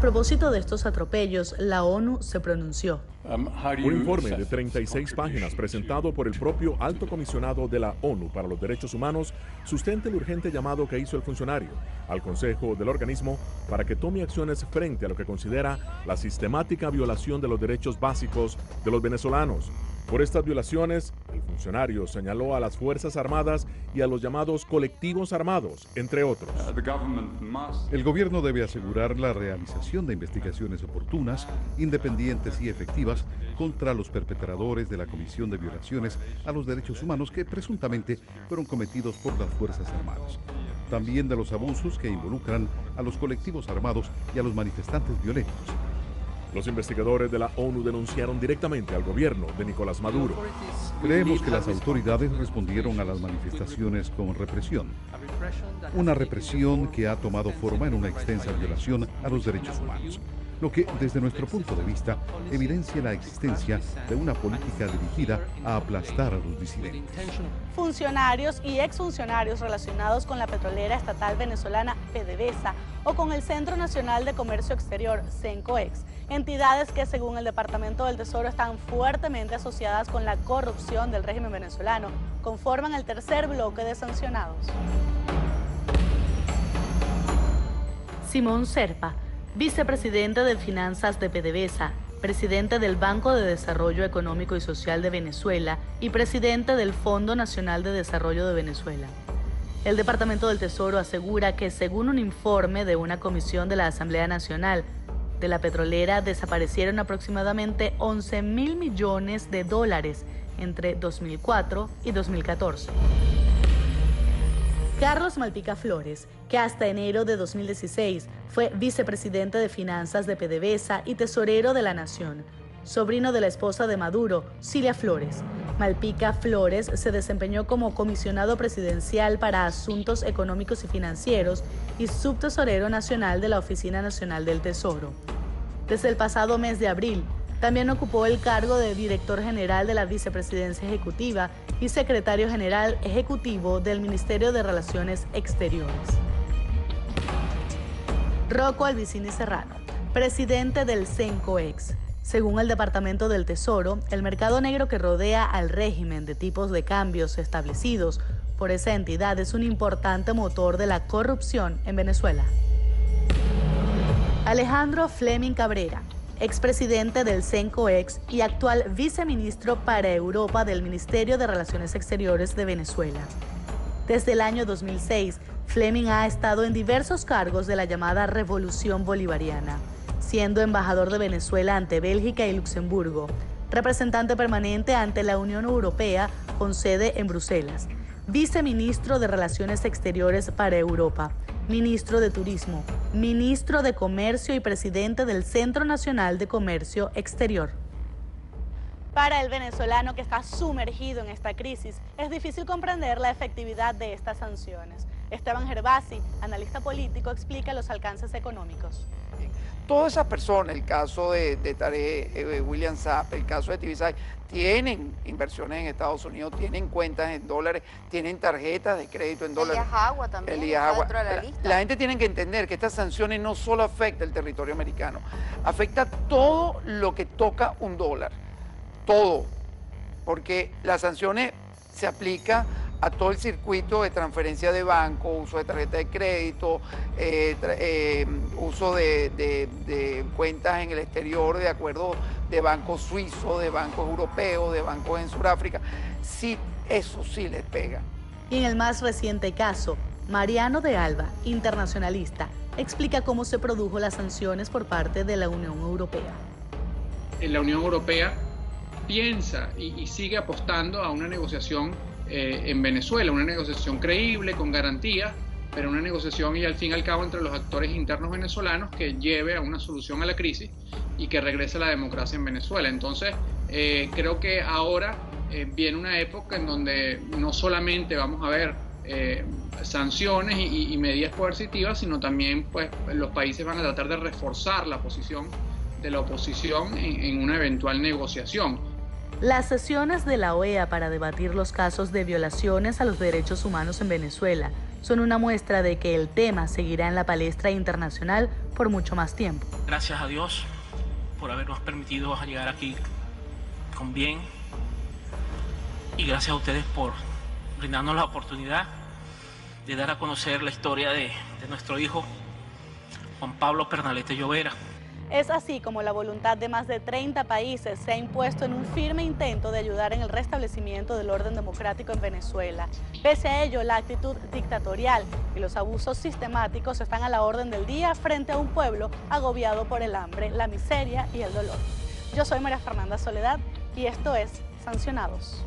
propósito de estos atropellos, la ONU se pronunció. Um, Un informe de 36 páginas presentado por el propio alto comisionado de la ONU para los Derechos Humanos sustenta el urgente llamado que hizo el funcionario al Consejo del organismo para que tome acciones frente a lo que considera la sistemática violación de los derechos básicos de los venezolanos. Por estas violaciones, el funcionario señaló a las Fuerzas Armadas y a los llamados colectivos armados, entre otros. El gobierno debe asegurar la realización de investigaciones oportunas, independientes y efectivas contra los perpetradores de la Comisión de Violaciones a los Derechos Humanos que presuntamente fueron cometidos por las Fuerzas Armadas. También de los abusos que involucran a los colectivos armados y a los manifestantes violentos los investigadores de la ONU denunciaron directamente al gobierno de Nicolás Maduro. Creemos que las autoridades respondieron a las manifestaciones con represión. Una represión que ha tomado forma en una extensa violación a los derechos humanos lo que desde nuestro punto de vista evidencia la existencia de una política dirigida a aplastar a los disidentes. Funcionarios y exfuncionarios relacionados con la petrolera estatal venezolana PDVSA o con el Centro Nacional de Comercio Exterior, CENCOEX, entidades que según el Departamento del Tesoro están fuertemente asociadas con la corrupción del régimen venezolano, conforman el tercer bloque de sancionados. Simón Serpa, vicepresidente de Finanzas de PDVSA, presidente del Banco de Desarrollo Económico y Social de Venezuela y presidente del Fondo Nacional de Desarrollo de Venezuela. El Departamento del Tesoro asegura que según un informe de una comisión de la Asamblea Nacional, de la petrolera desaparecieron aproximadamente 11 mil millones de dólares entre 2004 y 2014. Carlos Malpica Flores, que hasta enero de 2016 fue vicepresidente de finanzas de PDVSA y tesorero de la Nación, sobrino de la esposa de Maduro, Cilia Flores. Malpica Flores se desempeñó como comisionado presidencial para asuntos económicos y financieros y subtesorero nacional de la Oficina Nacional del Tesoro. Desde el pasado mes de abril, también ocupó el cargo de director general de la Vicepresidencia Ejecutiva y secretario general ejecutivo del Ministerio de Relaciones Exteriores. Rocco Albicini Serrano, presidente del CENCOEX. Según el Departamento del Tesoro, el mercado negro que rodea al régimen de tipos de cambios establecidos por esa entidad es un importante motor de la corrupción en Venezuela. Alejandro Fleming Cabrera, expresidente del CENCOEX y actual viceministro para Europa del Ministerio de Relaciones Exteriores de Venezuela. Desde el año 2006, Fleming ha estado en diversos cargos de la llamada Revolución Bolivariana, siendo embajador de Venezuela ante Bélgica y Luxemburgo, representante permanente ante la Unión Europea con sede en Bruselas, viceministro de Relaciones Exteriores para Europa, ministro de Turismo, ministro de Comercio y presidente del Centro Nacional de Comercio Exterior. Para el venezolano que está sumergido en esta crisis, es difícil comprender la efectividad de estas sanciones. Esteban Gervasi, analista político, explica los alcances económicos. Todas esas personas, el caso de, de Tare, eh, William Zapp, el caso de Tibisay, tienen inversiones en Estados Unidos, tienen cuentas en dólares, tienen tarjetas de crédito en dólares. Elías Agua también está dentro de la, lista. La gente tiene que entender que estas sanciones no solo afectan el territorio americano, afecta todo lo que toca un dólar, todo, porque las sanciones se aplican a todo el circuito de transferencia de banco, uso de tarjeta de crédito, eh, eh, uso de, cuentas en el exterior de acuerdo de bancos suizos, de bancos europeos, de bancos en Sudáfrica. Sí, eso sí les pega. Y en el más reciente caso, Mariano de Alba, internacionalista, explica cómo se produjo las sanciones por parte de la Unión Europea. La Unión Europea piensa y sigue apostando a una negociación eh, en Venezuela, una negociación creíble, con garantías, pero una negociación y al fin y al cabo entre los actores internos venezolanos que lleve a una solución a la crisis y que regrese la democracia en Venezuela. Entonces, eh, creo que ahora eh, viene una época en donde no solamente vamos a ver sanciones y, medidas coercitivas, sino también pues, los países van a tratar de reforzar la posición de la oposición en una eventual negociación. Las sesiones de la OEA para debatir los casos de violaciones a los derechos humanos en Venezuela son una muestra de que el tema seguirá en la palestra internacional por mucho más tiempo. Gracias a Dios por habernos permitido llegar aquí con bien y gracias a ustedes por brindarnos la oportunidad de dar a conocer la historia de, nuestro hijo Juan Pablo Pernalete Llovera. Es así como la voluntad de más de 30 países se ha impuesto en un firme intento de ayudar en el restablecimiento del orden democrático en Venezuela. Pese a ello, la actitud dictatorial y los abusos sistemáticos están a la orden del día frente a un pueblo agobiado por el hambre, la miseria y el dolor. Yo soy María Fernanda Soledad y esto es Sancionados.